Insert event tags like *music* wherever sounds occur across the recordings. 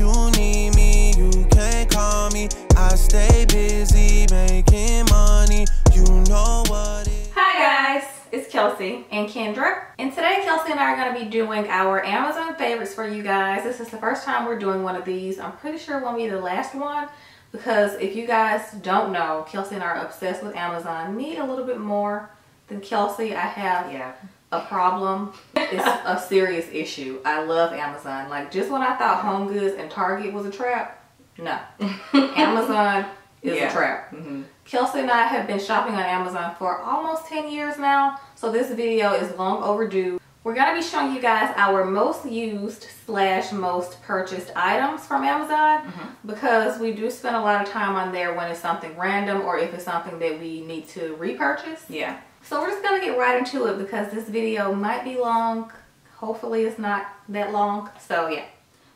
you need me, you can call me. I stay busy making money. You know what it Hi guys, it's Kelsey and Kendra. And today Kelsey and I are going to be doing our Amazon favorites for you guys. This is the first time we're doing one of these. I'm pretty sure it won't be the last one because if you guys don't know, Kelsey and I are obsessed with Amazon. Me a little bit more than Kelsey. I have Yeah. A problem. It's a serious issue. I love Amazon. Like just when I thought Home Goods and Target was a trap, no. *laughs* Amazon is Yeah. a trap. hmm Kelsey and I have been shopping on Amazon for almost 10 years now, so this video is long overdue. We're going to be showing you guys our most used slash most purchased items from Amazon because we do spend a lot of time on there when it's something random or if it's something that we need to repurchase. Yeah. So we're just going to get right into it because this video might be long. Hopefully it's not that long. So yeah.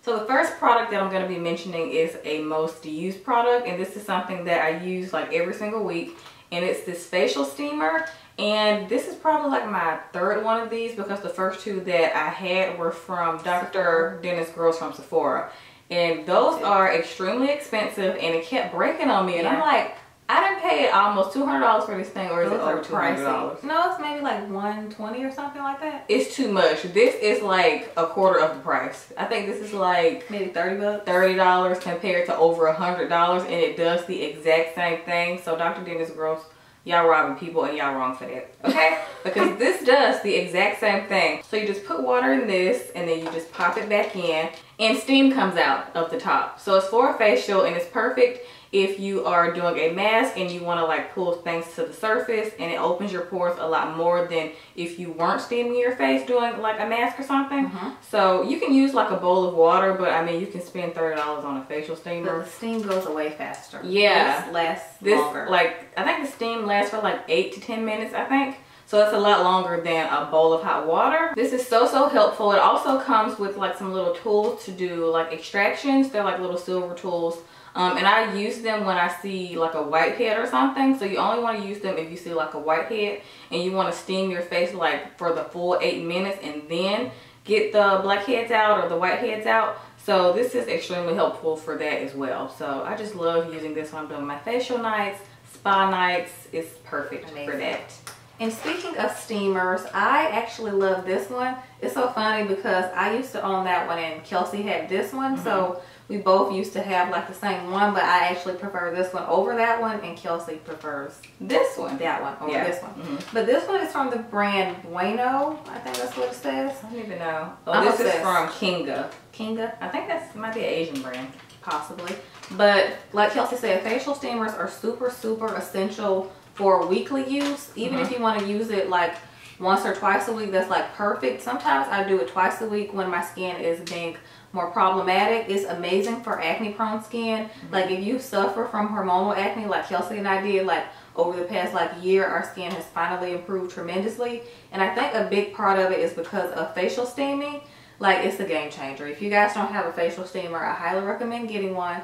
So the first product that I'm going to be mentioning is a most used product and this is something that I use like every single week and it's this facial steamer and this is probably like my third one of these because the first two that I had were from Dr. Dennis Gross from Sephora and those are extremely expensive and it kept breaking on me and I'm like I didn't pay almost $200 for this thing or is Those it are over $200? No, it's maybe like 120 or something like that. It's too much. This is like a quarter of the price. I think this is like Maybe 30 bucks. thirty dollars compared to over a hundred dollars, and it does the exact same thing. So Dr. Dennis Gross, y'all robbing people, and y'all wrong for that, okay? *laughs* because this does the exact same thing. So you just put water in this, and then you just pop it back in, and steam comes out of the top. So it's for a facial, and it's perfect if you are doing a mask and you want to like pull things to the surface and it opens your pores a lot more than if you weren't steaming your face doing like a mask or something. Mhm. So you can use like a bowl of water, but I mean you can spend thirty dollars on a facial But steamer. the steam goes away faster. Yeah. This lasts This longer. like I think the steam lasts for like eight to ten minutes, I think. So it's a lot longer than a bowl of hot water. This is so so helpful. It also comes with like some little tools to do like extractions. They're like little silver tools. Um, and I use them when I see like a whitehead or something. So you only want to use them if you see like a whitehead and you want to steam your face like for the full eight minutes and then get the blackheads out or the whiteheads out. So this is extremely helpful for that as well. So I just love using this when I'm doing my facial nights, spa nights. It's perfect for that. And speaking of steamers, I actually love this one. It's so funny because I used to own that one and Kelsey had this one. So Mm-hmm. We both used to have like the same one, but I actually prefer this one over that one and Kelsey prefers This one. that one over Yeah. this one. Mhm. But this one is from the brand Bueno. I think that's what it says. I don't even know. Oh, I'm this is from Kinga. Kinga. I think that's might be an Asian brand. possibly. But like Kelsey said, facial steamers are super, super essential for weekly use. Even if you want to use it like once or twice a week, that's like perfect. Sometimes I do it twice a week when my skin is being more problematic. It's amazing for acne prone skin. Mm-hmm. Like if you suffer from hormonal acne like Kelsey and I did, like over the past like year, our skin has finally improved tremendously. And I think a big part of it is because of facial steaming like it's a game changer. If you guys don't have a facial steamer, I highly recommend getting one.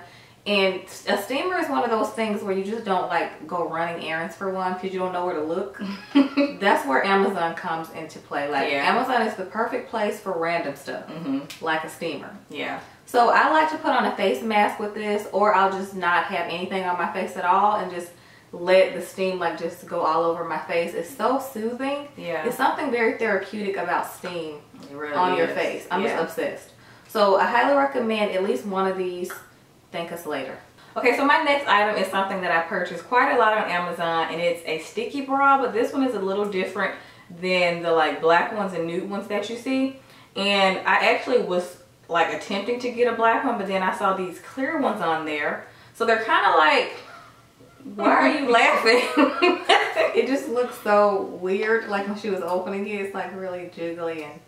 And a steamer is one of those things where you just don't like go running errands for one because you don't know where to look. *laughs* That's where Amazon comes into play. Like Yeah. Amazon is the perfect place for random stuff, hmm like a steamer. Yeah. So I like to put on a face mask with this, or I'll just not have anything on my face at all and just let the steam like just go all over my face. It's so soothing. Yeah. It's something very therapeutic about steam really on your face. I'm Yeah. just obsessed. So I highly recommend at least one of these. Thank us later. Okay, so my next item is something that I purchased quite a lot on Amazon and it's a sticky bra, but this one is a little different than the like black ones and nude ones that you see. And I actually was like attempting to get a black one, but then I saw these clear ones on there. So they're kind of like, why are you laughing? *laughs* It just looks so weird. Like when she was opening it, it's like really jiggly and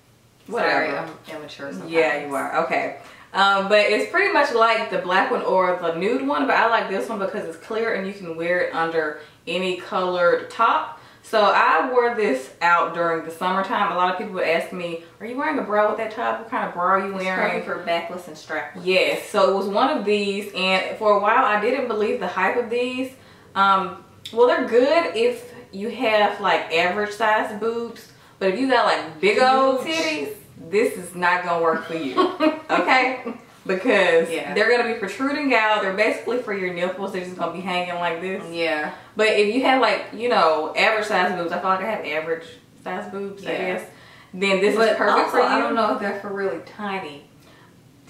Whatever. Sorry, I'm immature. Sometimes. Yeah, you are. Okay. Um, but it's pretty much like the black one or the nude one, but I like this one because it's clear and you can wear it under any colored top. So I wore this out during the summertime. A lot of people would ask me, are you wearing a bra with that top? What kind of bra are you It's wearing? for backless and strapless. Yes, so it was one of these, and for a while I didn't believe the hype of these. Um, well, they're good if you have like average size boobs, but if you got like big old titties, this is not gonna work for you. *laughs* okay, because Yeah. they're gonna be protruding out. They're basically for your nipples. They're just gonna be hanging like this. Yeah. But if you have like you know average size boobs, I feel like I have average size boobs. I Yeah. guess. Then this but is perfect also, for you. I don't know if they're for really tiny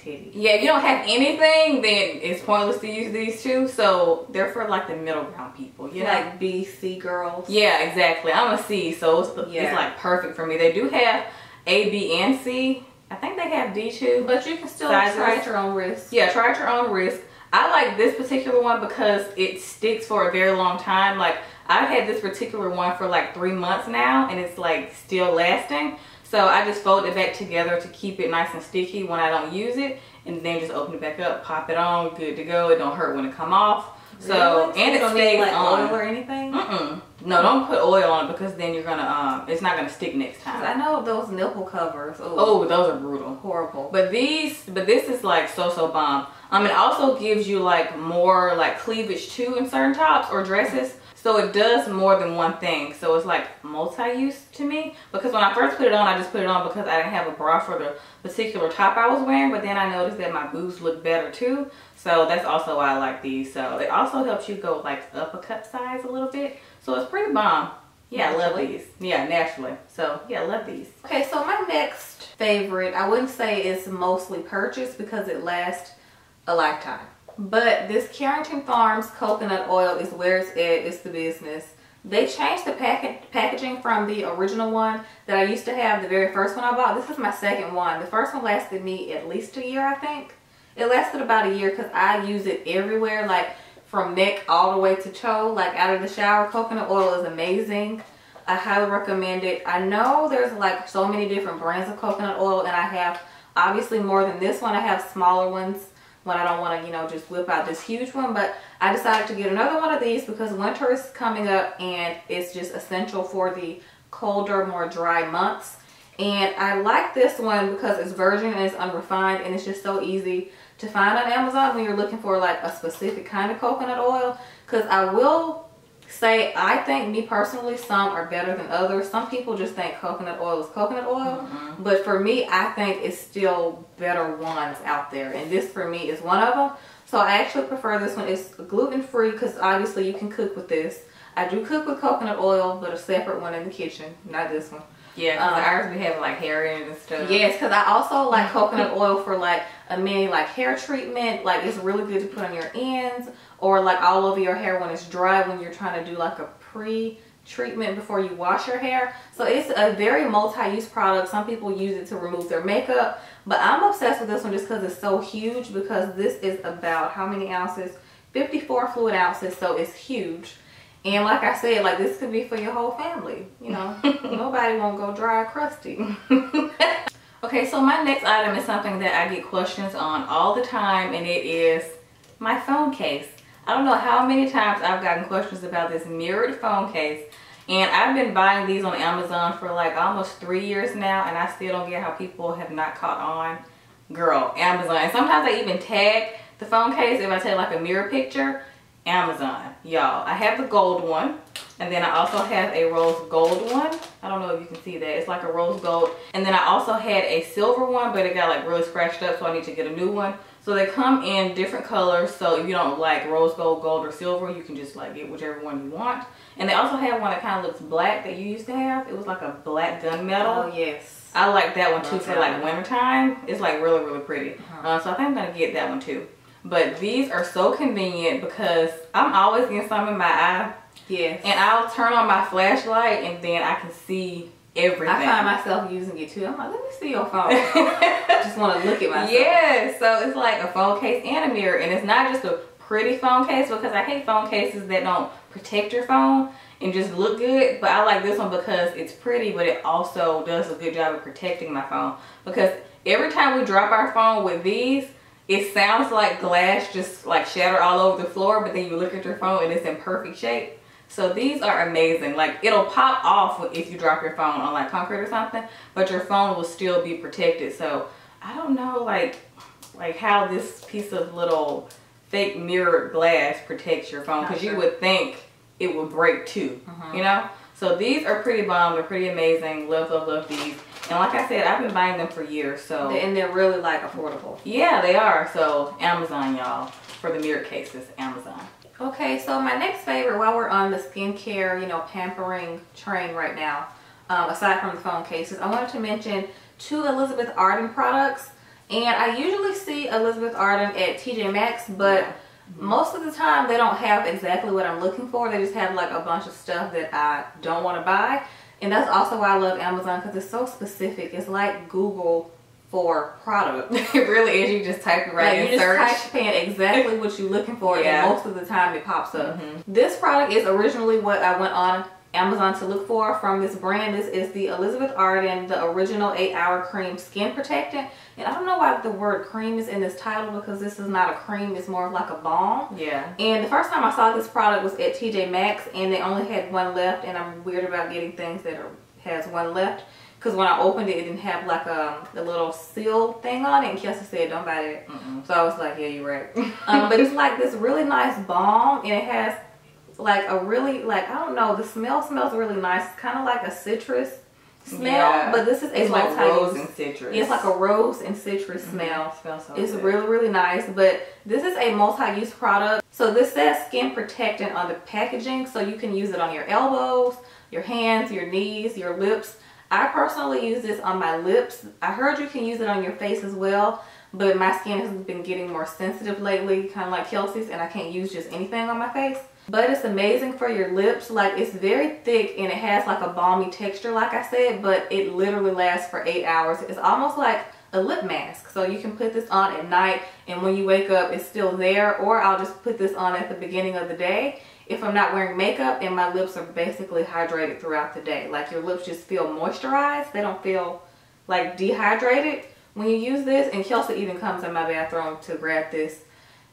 titties. Yeah, if you don't have anything, then it's pointless to use these two. So they're for like the middle ground people. You know. Like B, C girls. Yeah, exactly. I'm a C, so it's, Yeah. it's like perfect for me. They do have A, B, and C. I think they have D too. But you can still Sizes. try at your own risk. yeah, try at your own risk. I like this particular one because it sticks for a very long time. Like I've had this particular one for like three months now, and it's like still lasting. So I just fold it back together to keep it nice and sticky when I don't use it, and then just open it back up, pop it on, good to go. It don't hurt when it come off. So Really? and it stays like on. oil or anything. Mm-mm. No, don't put oil on it because then you're gonna um, it's not gonna stick next time. I know those nipple covers. Oh, those are brutal. horrible. But these, but this is like so so bomb. Um, it also gives you like more like cleavage too in certain tops or dresses. So it does more than one thing. So it's like multi-use to me. Because when I first put it on, I just put it on because I didn't have a bra for the particular top I was wearing. But then I noticed that my boobs look better too. So that's also why I like these. So it also helps you go like up a cup size a little bit. So it's pretty bomb. Yeah, I love these. Yeah, naturally. So yeah, I love these. Okay, so my next favorite, I wouldn't say it's mostly purchased because it lasts a lifetime. But this Carrington Farms coconut oil is where it's at. It's the business. They changed the packet packaging from the original one that I used to have, the very first one I bought. This is my second one. The first one lasted me at least a year, I think. It lasted about a year because I use it everywhere, like from neck all the way to toe, like out of the shower. Coconut oil is amazing. I highly recommend it. I know there's like so many different brands of coconut oil and I have obviously more than this one. I have smaller ones when I don't want to, you know, just whip out this huge one. But I decided to get another one of these because winter is coming up and it's just essential for the colder, more dry months. And I like this one because it's virgin and it's unrefined and it's just so easy to find on Amazon when you're looking for like a specific kind of coconut oil. Because I will say I think me personally some are better than others. Some people just think coconut oil is coconut oil. Mm-hmm. But for me, I think it's still better ones out there. And this for me is one of them. So I actually prefer this one. It's gluten free because obviously you can cook with this. I do cook with coconut oil, but a separate one in the kitchen, not this one. Yeah, because Um, ours we have like hair in it and stuff. Yes, because I also like coconut oil for like a mini like hair treatment. Like it's really good to put on your ends or like all over your hair when it's dry when you're trying to do like a pre treatment before you wash your hair. So it's a very multi-use product. Some people use it to remove their makeup, but I'm obsessed with this one just because it's so huge because this is about how many ounces? 54 fluid ounces, so it's huge. And like I said, like this could be for your whole family. You know, *laughs* nobody won't go dry or crusty. *laughs* Okay, so my next item is something that I get questions on all the time, and it is my phone case. I don't know how many times I've gotten questions about this mirrored phone case, and I've been buying these on Amazon for like almost three years now, and I still don't get how people have not caught on. Girl, Amazon. And sometimes I even tag the phone case if I take like a mirror picture. Amazon, y'all. I have the gold one, and then I also have a rose gold one. I don't know if you can see that. It's like a rose gold. And then I also had a silver one, but it got like really scratched up, so I need to get a new one. So they come in different colors, so if you don't like rose gold, gold, or silver, you can just like get whichever one you want. And they also have one that kind of looks black that you used to have. It was like a black gunmetal. Oh yes. I like that one too Love for like wintertime. It's like really, really pretty. Uh-huh. Uh, so I think I'm gonna get that one too. But these are so convenient because I'm always getting some in my eye Yes. and I'll turn on my flashlight and then I can see everything. I find myself using it too. I'm like, let me see your phone. I *laughs* just want to look at myself. yeah, so it's like a phone case and a mirror and it's not just a pretty phone case because I hate phone cases that don't protect your phone and just look good but I like this one because it's pretty but it also does a good job of protecting my phone because every time we drop our phone with these it sounds like glass just like shatter all over the floor but then you look at your phone and it's in perfect shape. So these are amazing. Like it'll pop off if you drop your phone on like concrete or something but your phone will still be protected. So I don't know like like how this piece of little fake mirrored glass protects your phone because you would think it would break too mm-hmm. you know? So these are pretty bomb. They're pretty amazing. Love love love these And like I said, I've been buying them for years, so And they're really like affordable. yeah, they are. So Amazon, y'all, for the mirror cases, Amazon. Okay, so my next favorite, while we're on the skincare, you know, pampering train right now, um, aside from the phone cases, I wanted to mention two Elizabeth Arden products. And I usually see Elizabeth Arden at TJ Maxx, but most of the time they don't have exactly what I'm looking for. They just have like a bunch of stuff that I don't want to buy. And that's also why I love Amazon because it's so specific. It's like Google for product. *laughs* it really is. You just type it right Like in you just search. type in exactly what you're looking for, Yeah. and most of the time it pops up. Mhm. This product is originally what I went on Amazon to look for from this brand. This is the Elizabeth Arden, the original 8 Hour Cream Skin Protectant. And I don't know why the word cream is in this title because this is not a cream, it's more of like a balm. Yeah. And the first time I saw this product was at TJ Maxx and they only had one left and I'm weird about getting things that are, has one left. Because when I opened it, it didn't have like a, a little seal thing on it and Kelsey said don't buy that. Mm-mm. So I was like, yeah, you're right. *laughs* um, but it's like this really nice balm and it has like a really, like, I don't know, the smell smells really nice. It's kind of like a citrus smell, Yeah. but this is a It's like multi rose and citrus. It's like a rose and citrus Mhm. smell. Smells so It's good. really, really nice, but this is a multi-use product. So this says skin protectant on the packaging, so you can use it on your elbows, your hands, your knees, your lips. I personally use this on my lips. I heard you can use it on your face as well, but my skin has been getting more sensitive lately, kind of like Kelsey's, and I can't use just anything on my face. But it's amazing for your lips. Like it's very thick and it has like a balmy texture, like I said, but it literally lasts for eight hours. It's almost like a lip mask. So you can put this on at night and when you wake up it's still there or I'll just put this on at the beginning of the day if I'm not wearing makeup and my lips are basically hydrated throughout the day. Like your lips just feel moisturized. They don't feel like dehydrated when you use this and Kelsey even comes in my bathroom to grab this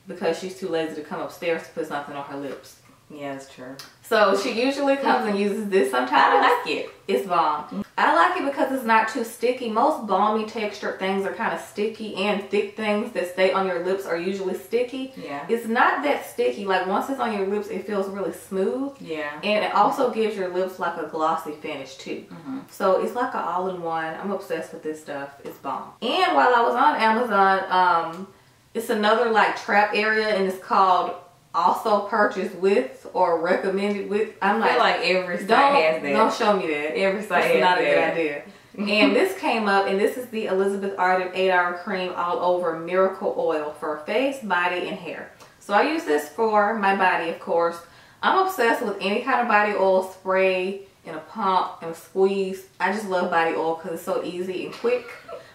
because she's too lazy to come upstairs to put something on her lips. Yeah, that's true. So she usually comes and uses this sometimes. I like it. It's bomb. I like it because it's not too sticky. Most balmy textured things are kind of sticky and thick things that stay on your lips are usually sticky. Yeah. It's not that sticky. Like once it's on your lips, it feels really smooth. Yeah. And it also gives your lips like a glossy finish too. Mm -hmm. So it's like an all-in-one. I'm obsessed with this stuff. It's bomb. And while I was on Amazon, um, it's another like trap area and it's called also purchase with or recommended with. I'm like, like every site don't, has that. don't show me that. Every site That's has not a good idea. *laughs* and this came up, and this is the Elizabeth Arden 8 Hour Cream All Over Miracle Oil for face, body, and hair. So I use this for my body, of course. I'm obsessed with any kind of body oil spray and a pump and a squeeze. I just love body oil because it's so easy and quick.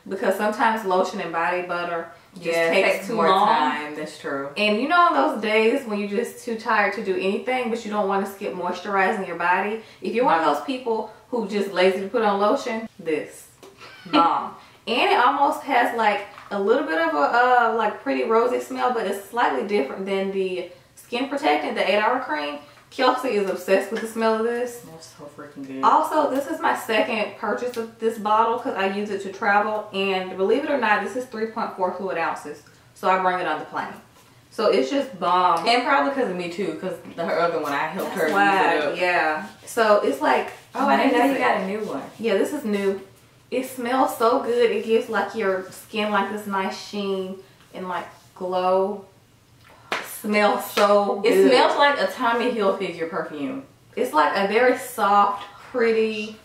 Because sometimes lotion and body butter just yeah, it takes, takes too more long. time. That's true. And you know those days when you're just too tired to do anything, but you don't want to skip moisturizing your body? If you're one of those people who just lazy to put on lotion, this. Bomb. *laughs* and it almost has like a little bit of a uh, like pretty rosy smell, but it's slightly different than the skin protectant, the 8 hour cream. Kelsey is obsessed with the smell of this. That's so freaking good. Also, this is my second purchase of this bottle because I use it to travel. And believe it or not, this is 3.4 fluid ounces. So I bring it on the plane. So it's just bomb. and probably because of me too, because the her other one I helped her use it up. yeah. So it's like, Oh, oh I didn't know you got a new one. Yeah, this is new. It smells so good. It gives like your skin like this nice sheen and like glow. Smells so It good. smells like a Tommy Hilfiger perfume. It's like a very soft, pretty,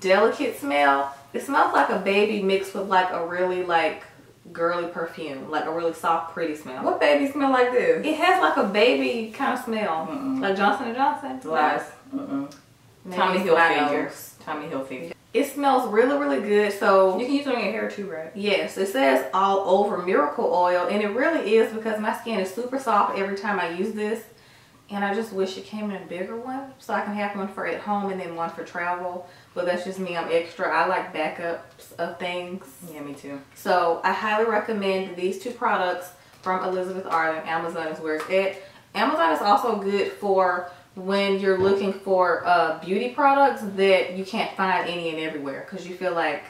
delicate smell. It smells like a baby mixed with like a really like girly perfume, like a really soft, pretty smell. What baby smell like this? It has like a baby kind of smell, Mm-mm. like Johnson and Johnson. Lies. Maybe Tommy Hilfiger. Tommy Hilfiger. It smells really, really good. So You can use it on your hair too, right? Yes, it says all over miracle oil and it really is because my skin is super soft every time I use this and I just wish it came in a bigger one so I can have one for at home and then one for travel but that's just me I'm extra I like backups of things Yeah, me too. so I highly recommend these two products from Elizabeth Arden Amazon is where it's at Amazon is also good for when you're looking for uh, beauty products that you can't find any and everywhere because you feel like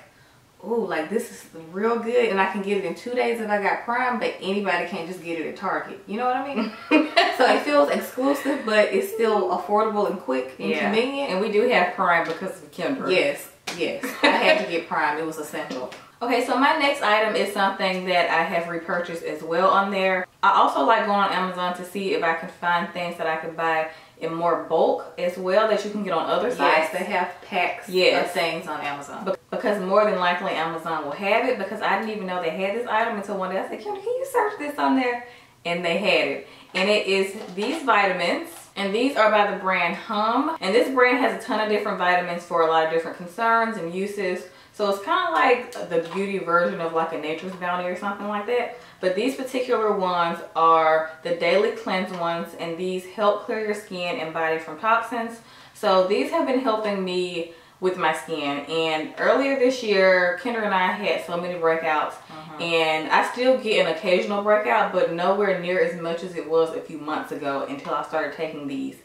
oh like this is real good and I can get it in two days if I got Prime but anybody can't just get it at Target you know what I mean *laughs* so it feels exclusive but it's still affordable and quick and convenient And we do have Prime because of Kendra. yes Yes, I had to get Prime. It was essential. Okay, so my next item is something that I have repurchased as well on there. I also like going on Amazon to see if I can find things that I can buy in more bulk as well that you can get on other sites. Yes, they have packs Yes. of things on Amazon. Be- Because more than likely Amazon will have it because I didn't even know they had this item until one day I said, Kim, can you search this on there? And they had it. And it is these vitamins. And these are by the brand Hum. And this brand has a ton of different vitamins for a lot of different concerns and uses. So it's kind of like the beauty version of like a Nature's Bounty or something like that. But these particular ones are the daily cleanse ones and these help clear your skin and body from toxins. So these have been helping me with my skin and earlier this year Kendra and I had so many breakouts mm-hmm. and I still get an occasional breakout but nowhere near as much as it was a few months ago until I started taking these.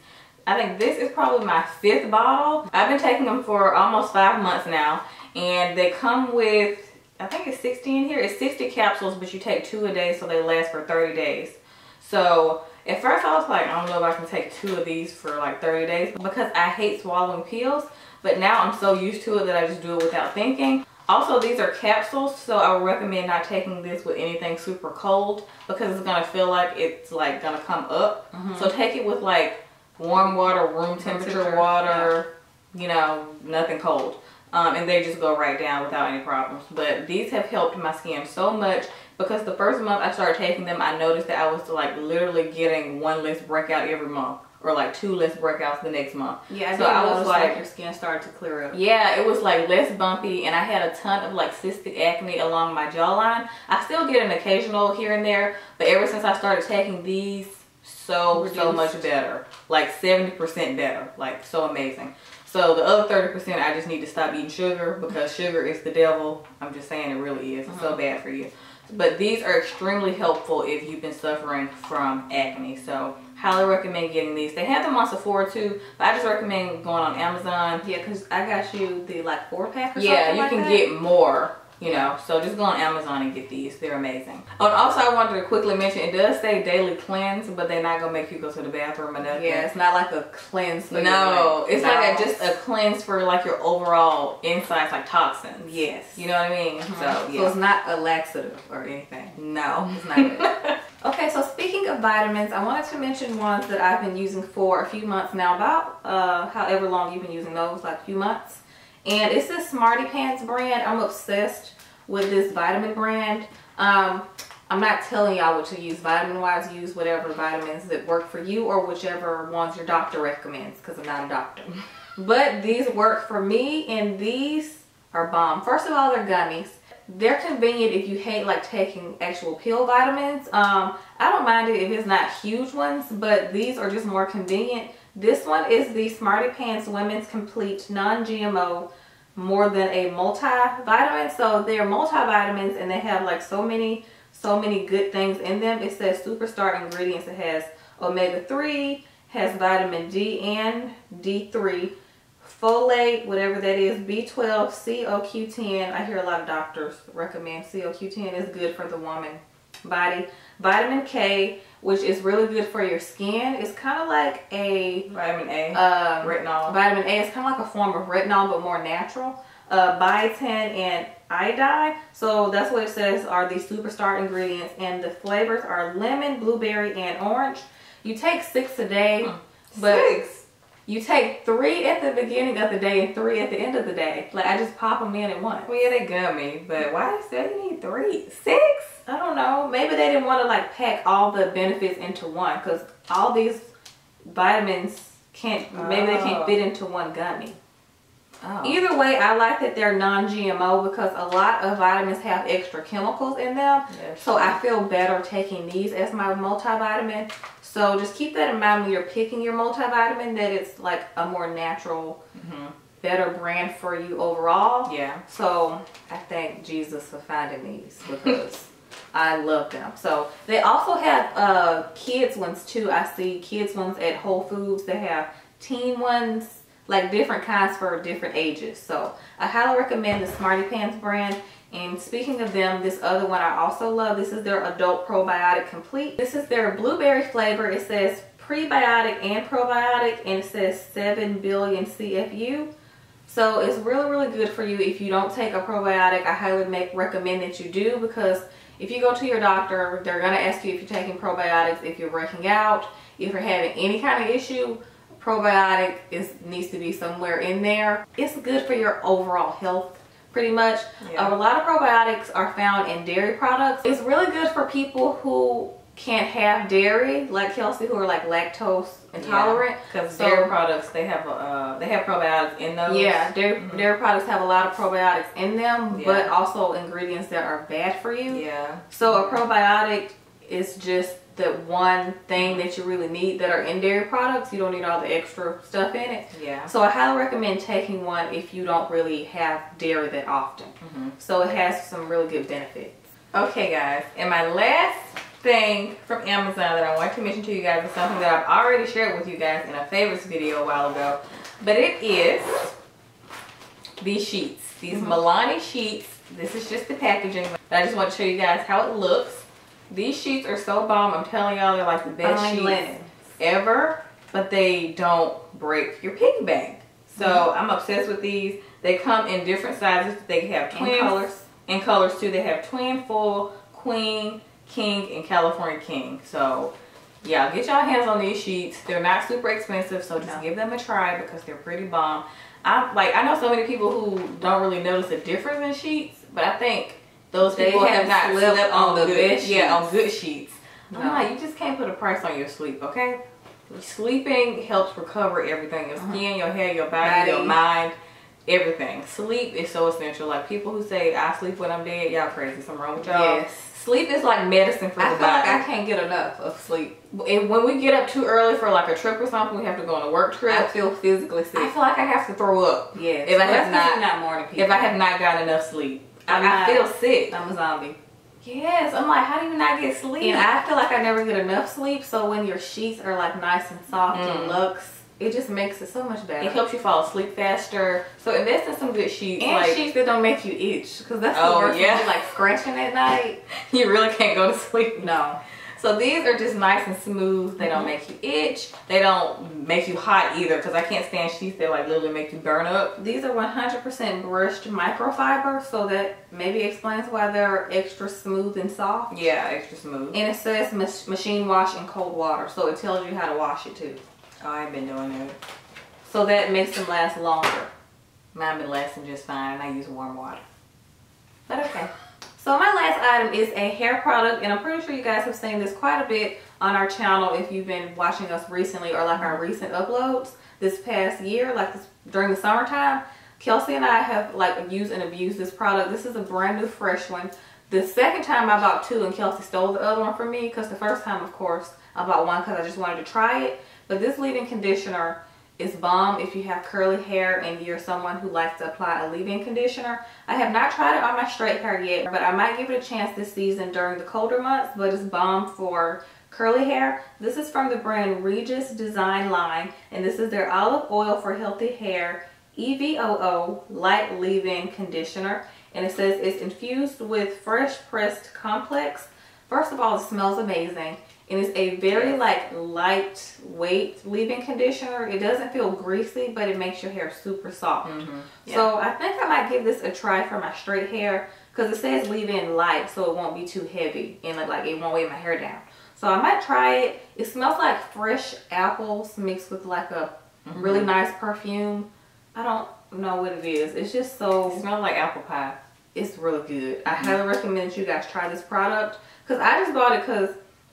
I think this is probably my fifth bottle. I've been taking them for almost five months now and they come with I think it's 60 in here. It's 60 capsules but you take two a day so they last for 30 days. So at first I was like, I don't know if I can take two of these for like 30 days because I hate swallowing pills. But now I'm so used to it that I just do it without thinking. Also, these are capsules, so I would recommend not taking this with anything super cold because it's gonna feel like it's like gonna come up. Mm-hmm. So take it with like warm water, room temperature temperature, water, you know, nothing cold. Um, and they just go right down without any problems. But these have helped my skin so much because the first month I started taking them, I noticed that I was like literally getting one less breakout every month or like two less breakouts the next month. Yeah, I So I was like- like your skin started to clear up. Yeah, it was like less bumpy and I had a ton of like cystic acne along my jawline. I still get an occasional here and there, but ever since I started taking these, so, so much better. Like 70% better. Like so amazing. So the other 30% I just need to stop eating sugar because sugar is the devil. I'm just saying it really is. It's so uh-huh. bad for you. But these are extremely helpful if you've been suffering from acne. So highly recommend getting these. They have them on Sephora too, but I just recommend going on Amazon Yeah, because I got you the like four pack or yeah, you like can that. get more, you know. So just go on Amazon and get these. They're amazing. Oh, and also I wanted to quickly mention it does say daily cleanse, but they're not gonna make you go to the bathroom or nothing. Yeah, it's not like a cleanse. No, it's like a, just a cleanse for like your overall insides, like toxins. Yes. You know what I mean? So So yeah. it's not a laxative or anything. no. *laughs* It's not *laughs* okay, so speaking of vitamins, I wanted to mention ones that I've been using for a few months now, about uh, however long you've been using those, like a few months. And it's this Smarty Pants brand. I'm obsessed with this vitamin brand. Um, I'm not telling y'all what to use vitamin wise. Use whatever vitamins that work for you or whichever ones your doctor recommends because I'm not a doctor. *laughs* But these work for me and these are bomb. First of all, they're gummies. They're convenient if you hate like taking actual pill vitamins. Um, I don't mind it if it's not huge ones, but these are just more convenient. This one is the Smarty Pants Women's Complete Non-GMO more than a multivitamin. So they're multivitamins and they have like so many, so many good things in them. It says superstar ingredients. It has omega-3, has vitamin D and D3, folate, whatever that is, B12, CoQ10. I hear a lot of doctors recommend CoQ10 is good for the woman body. Vitamin K, which is really good for your skin. It's kind of like a Vitamin A. um, Retinol. Vitamin A is kind of like a form of retinol, but more natural. Uh, biotin and iodine. So that's what it says are the superstar ingredients. And the flavors are lemon, blueberry, and orange. You take six a day, but Six. You take three at the beginning of the day and three at the end of the day. Like I just pop them in at once. Well, yeah, they gummy, but why they say you need three? Six? I don't know. Maybe they didn't want to like pack all the benefits into one because all these vitamins can't, maybe they Oh. can't fit oh. into one gummy. Oh. Either way, I like that they're non-GMO because a lot of vitamins have extra chemicals in them. Yeah, So I feel better taking these as my multivitamin. So just keep that in mind when you're picking your multivitamin that it's like a more natural, Mhm. better brand for you overall. Yeah. So I thank Jesus for finding these *laughs* because I love them. So they also have uh kids ones too. I see kids ones at Whole Foods. They have teen ones, like different kinds for different ages. So I highly recommend the Smarty Pants brand. And speaking of them, this other one I also love. This is their Adult Probiotic Complete. This is their blueberry flavor. It says prebiotic and probiotic and it says 7 billion CFU. So it's really, really good for you. If you don't take a probiotic, I highly make, recommend that you do because if you go to your doctor, they're going to ask you if you're taking probiotics, if you're breaking out, if you're having any kind of issue, probiotic is needs to be somewhere in there. It's good for your overall health pretty much. Yeah. a lot of probiotics are found in dairy products. It's really good for people who can't have dairy, like Kelsey, who are like lactose intolerant. Because yeah, so, dairy products, they have uh, they have probiotics in those. Yeah, dairy, mm -hmm. dairy products have a lot of probiotics in them, yeah. but also ingredients that are bad for you. Yeah. So a probiotic is just the one thing that you really need that are in dairy products. You don't need all the extra stuff in it. Yeah. So I highly recommend taking one if you don't really have dairy that often. Mm -hmm. So it has some really good benefits. Okay, guys, and my last thing from Amazon that I want to mention to you guys is something that I've already shared with you guys in a favorites video a while ago. But it is these sheets. These mm -hmm. Mellanni sheets. This is just the packaging. But I just want to show you guys how it looks. These sheets are so bomb. I'm telling y'all they're like the best sheets linen. ever. But they don't break your piggy bank. So mm -hmm. I'm obsessed with these. They come in different sizes. They have twin colors. In colors too. They have twin, full, queen, King and California King. So yeah, get y'all hands on these sheets. They're not super expensive, so just no. give them a try because they're pretty bomb. I like I know so many people who don't really notice a difference in sheets, but I think those they people have, have not slept on, on the good sheets. yeah on good sheets. No. I'm like, you just can't put a price on your sleep, okay? Sleeping helps recover everything: your uh-huh. skin, your hair, your body, body, your mind, everything. Sleep is so essential. Like people who say I sleep when I'm dead, y'all crazy. Something wrong with y'all. Yes Sleep is like medicine for I the body. Like I can't get enough of sleep. And when we get up too early for like a trip or something, we have to go on a work trip. I feel physically sick. I feel like I have to throw up. Yeah. If I have not, not morning people. If I have not got enough sleep, I'm I, feel sick. I'm a zombie. Yes, I'm like, how do you not get sleep? And I feel like I never get enough sleep. So when your sheets are like nice and soft mm. and luxe, it just makes it so much better. It helps you fall asleep faster. So invest in some good sheets. And like, sheets that don't make you itch. Because that's the oh, worst yeah. like scratching at night. *laughs* you really can't go to sleep. No. So these are just nice and smooth. They don't mm-hmm. make you itch. They don't make you hot either because I can't stand sheets that like literally make you burn up. These are 100% brushed microfiber so that maybe explains why they're extra smooth and soft. Yeah, extra smooth. And it says machine wash in cold water so it tells you how to wash it too. Oh, I've been doing it. So that makes them last longer. Mine been lasting just fine. And I use warm water. But okay. So my last item is a hair product and I'm pretty sure you guys have seen this quite a bit on our channel if you've been watching us recently or like our recent uploads this past year, like this, during the summertime. Kelsey and I have like used and abused this product. This is a brand new fresh one. The second time I bought two and Kelsey stole the other one from me because the first time of course I bought one because I just wanted to try it. But this leave-in conditioner is bomb if you have curly hair and you're someone who likes to apply a leave-in conditioner. I have not tried it on my straight hair yet, but I might give it a chance this season during the colder months, but it's bomb for curly hair. This is from the brand Regis Design line, and this is their olive oil for healthy hair EVOO light leave-in conditioner. And it says it's infused with fresh pressed complex. First of all, it smells amazing and it's a very like lightweight leave-in conditioner. It doesn't feel greasy but it makes your hair super soft. Mm -hmm. yeah. so i think i might give this a try for my straight hair because it says leave-in light so it won't be too heavy and like it won't weigh my hair down. So i might try it. It smells like fresh apples mixed with like a mm -hmm. really nice perfume. I don't know what it is. It's just so it smells like apple pie. It's really good. I highly recommend you guys try this product because i just bought it because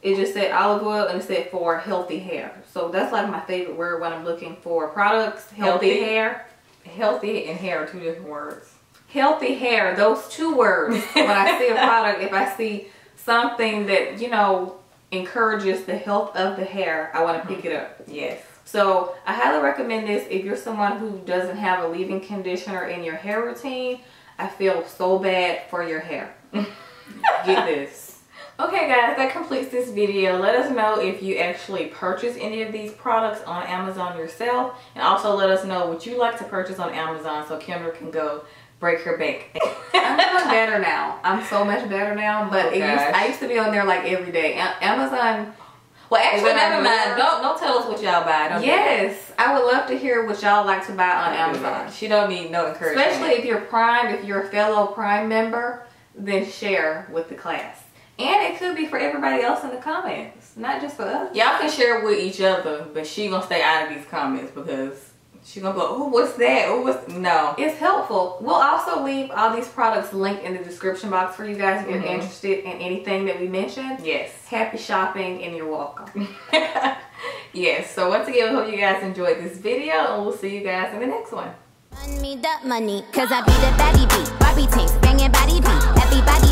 it just said olive oil and it said for healthy hair. So that's like my favorite word when I'm looking for products. Healthy, healthy hair. Healthy and hair are two different words. Healthy hair, those two words. *laughs* when I see a product, if I see something that, you know, encourages the health of the hair, I want to pick it up. Mm-hmm. Yes. So I highly recommend this if you're someone who doesn't have a leave-in conditioner in your hair routine. I feel so bad for your hair. *laughs* Get this. Okay guys, that completes this video. Let us know if you actually purchase any of these products on Amazon yourself. And also let us know what you like to purchase on Amazon so Kendra can go break her bank. I'm *laughs* doing better now. I'm so much better now. Oh, but oh, used, I used to be on there like every day. Amazon Well, actually, never mind. Don't don't tell us what y'all buy. Don't Yes, I would love to hear what y'all like to buy on that. Don't do Amazon. She don't need no encouragement. Especially if you're Prime, if you're a fellow Prime member, then share with the class. And it could be for everybody else in the comments, not just for us. y'all can share with each other, but she gonna stay out of these comments because she gonna go, oh, what's that? Oh, what's no? It's helpful. We'll also leave all these products linked in the description box for you guys if you're Mhm. interested in anything that we mentioned. Yes. Happy shopping and you're welcome. *laughs* yes. So once again, we hope you guys enjoyed this video, and we'll see you guys in the next one. Run me that money, cause I be the baddie beat. Bobby Tinks, banging body beat. Everybody